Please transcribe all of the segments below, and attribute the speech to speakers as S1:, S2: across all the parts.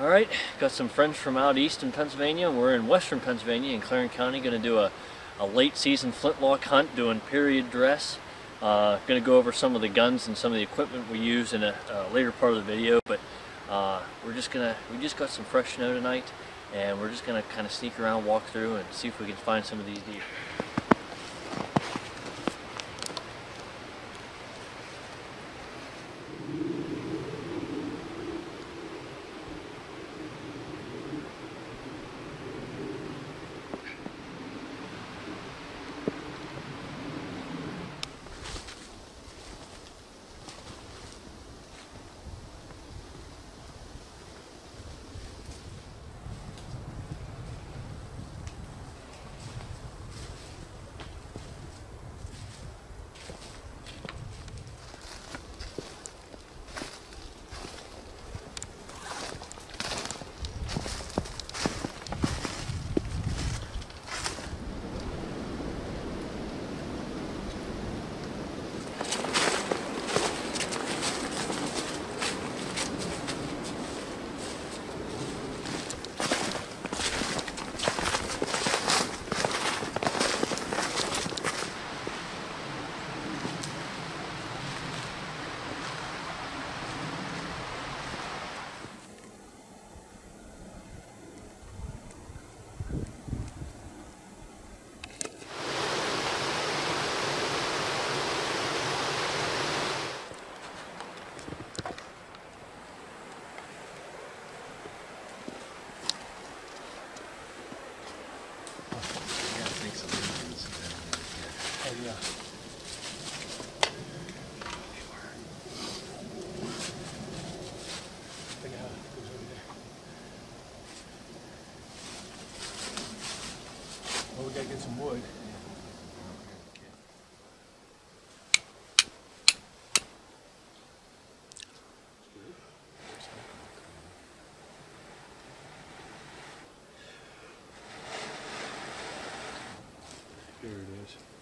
S1: All right, got some friends from out east in Pennsylvania. We're in western Pennsylvania in Clarion County. Going to do a, a late season flintlock hunt doing period dress. Uh, going to go over some of the guns and some of the equipment we use in a, a later part of the video, but uh, we're just gonna we just got some fresh snow tonight, and we're just gonna kind of sneak around, walk through, and see if we can find some of these deer.
S2: Yeah. We gotta get some wood. Here it is.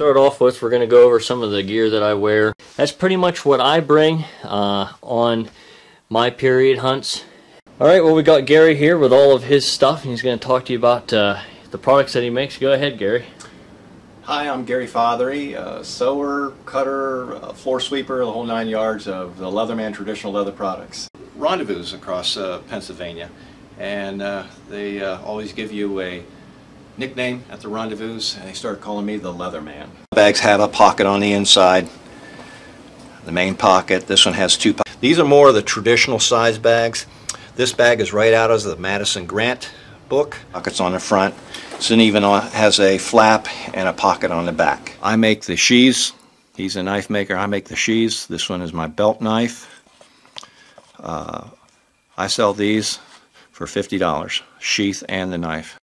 S1: Start off with, we're going to go over some of the gear that I wear. That's pretty much what I bring uh, on my period hunts. All right, well, we got Gary here with all of his stuff, and he's going to talk to you about uh, the products that he makes. Go ahead, Gary.
S3: Hi, I'm Gary Fothery, sewer, cutter, floor sweeper, the whole nine yards of the Leatherman traditional leather products. Rendezvous across uh, Pennsylvania, and uh, they uh, always give you a nickname at the rendezvous, and they started calling me the Leatherman. Bags have a pocket on the inside, the main pocket. This one has two. Po- These are more of the traditional size bags. This bag is right out of the Madison Grant book. Pockets on the front. This one even has a flap and a pocket on the back. I make the sheaths. He's a knife maker. I make the sheaths. This one is my belt knife. Uh, I sell these for $50, sheath and the knife.